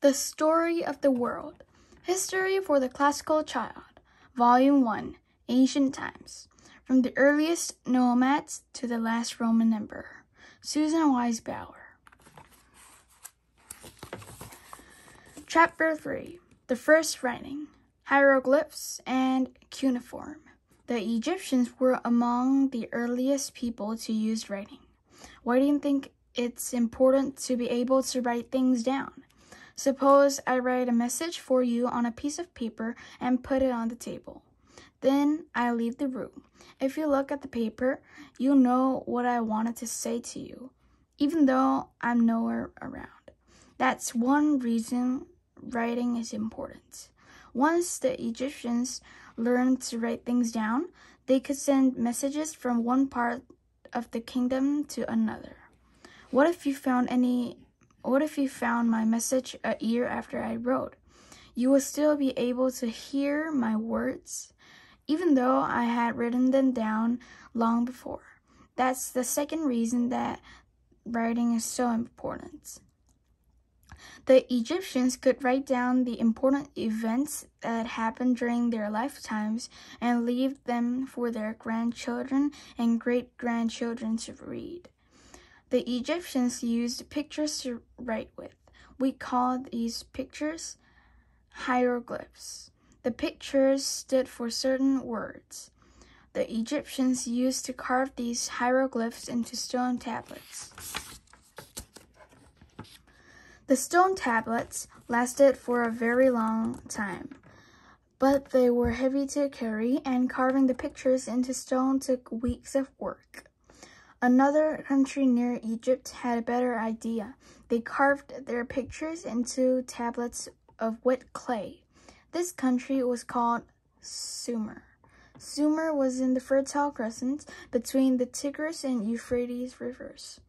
The Story of the World History for the Classical Child, Volume 1 Ancient Times, From the Earliest Nomads to the Last Roman Emperor. Susan Wise Bauer. Chapter 3 The First Writing Hieroglyphs and Cuneiform. The Egyptians were among the earliest people to use writing. Why do you think it's important to be able to write things down? Suppose I write a message for you on a piece of paper and put it on the table. Then I leave the room. If you look at the paper, you'll know what I wanted to say to you, even though I'm nowhere around. That's one reason writing is important. Once the Egyptians learned to write things down, they could send messages from one part of the kingdom to another. What if you found any what if you found my message a year after I wrote? You will still be able to hear my words, even though I had written them down long before. That's the second reason that writing is so important. The Egyptians could write down the important events that happened during their lifetimes and leave them for their grandchildren and great grandchildren to read. The Egyptians used pictures to write with. We call these pictures hieroglyphs. The pictures stood for certain words. The Egyptians used to carve these hieroglyphs into stone tablets. The stone tablets lasted for a very long time, but they were heavy to carry, and carving the pictures into stone took weeks of work. Another country near Egypt had a better idea. They carved their pictures into tablets of wet clay. This country was called Sumer. Sumer was in the Fertile Crescent between the Tigris and Euphrates rivers.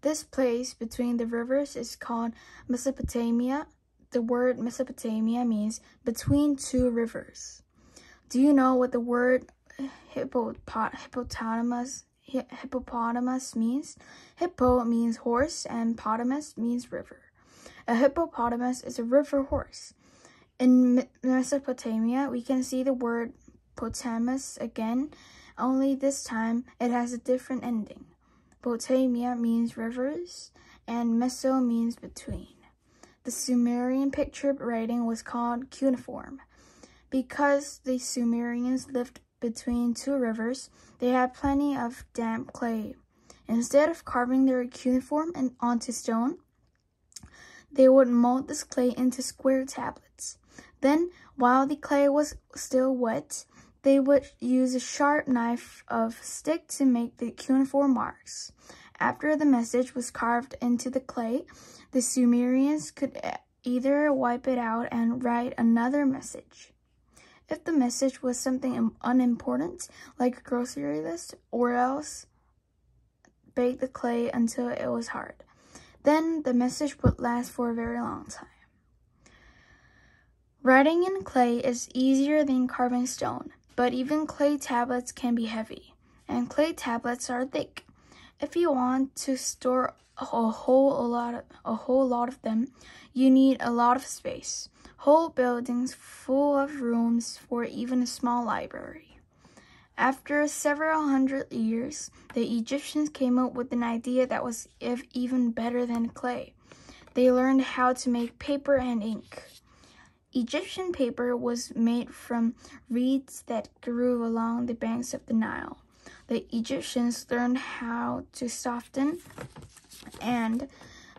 This place between the rivers is called Mesopotamia. The word Mesopotamia means between two rivers. Do you know what the word hippopot hippopotamus hippopotamus means. Hippo means horse and potamus means river. A hippopotamus is a river horse. In Mesopotamia, we can see the word potamus again, only this time it has a different ending. Potamia means rivers, and Meso means between. The Sumerian picture writing was called cuneiform because the Sumerians lived between two rivers, they had plenty of damp clay. Instead of carving their cuneiform and onto stone, they would mold this clay into square tablets. Then, while the clay was still wet, they would use a sharp knife of stick to make the cuneiform marks. After the message was carved into the clay, the Sumerians could eh, either wipe it out and write another message. If the message was something unimportant, like a grocery list, or else bake the clay until it was hard. Then the message would last for a very long time. Writing in clay is easier than carving stone, but even clay tablets can be heavy, and clay tablets are thick. If you want to store a whole a lot of, a whole lot of them, you need a lot of space whole buildings full of rooms for even a small library. After several hundred years, the Egyptians came up with an idea that was even better than clay. They learned how to make paper and ink. Egyptian paper was made from reeds that grew along the banks of the Nile. The Egyptians learned how to soften and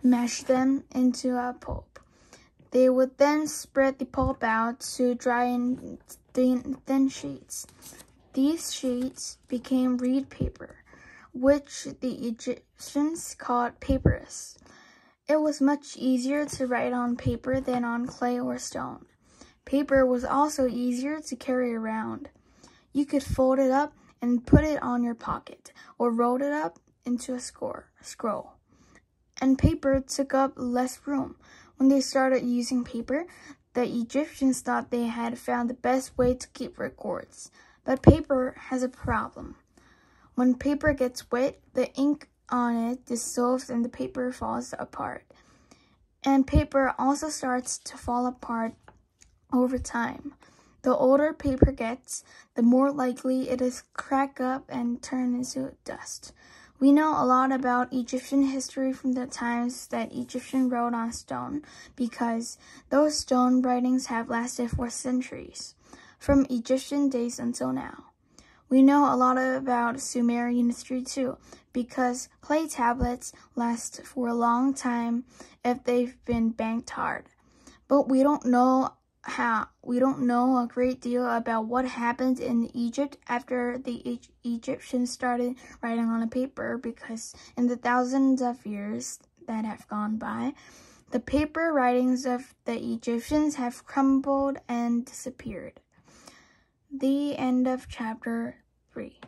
mash them into a pulp. They would then spread the pulp out to dry in thin, thin sheets. These sheets became reed paper, which the Egyptians called papyrus. It was much easier to write on paper than on clay or stone. Paper was also easier to carry around. You could fold it up and put it on your pocket, or roll it up into a score, scroll. And paper took up less room, when they started using paper, the Egyptians thought they had found the best way to keep records. But paper has a problem. When paper gets wet, the ink on it dissolves and the paper falls apart. And paper also starts to fall apart over time. The older paper gets, the more likely it is to crack up and turn into dust. We know a lot about Egyptian history from the times that Egyptians wrote on stone because those stone writings have lasted for centuries, from Egyptian days until now. We know a lot about Sumerian history too because clay tablets last for a long time if they've been banked hard. But we don't know how we don't know a great deal about what happened in Egypt after the e Egyptians started writing on a paper because in the thousands of years that have gone by, the paper writings of the Egyptians have crumbled and disappeared. The end of chapter 3.